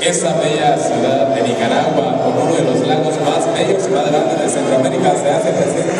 esa bella ciudad de Nicaragua, con uno de los lagos más bellos y más grandes de Centroamérica, se hace presente.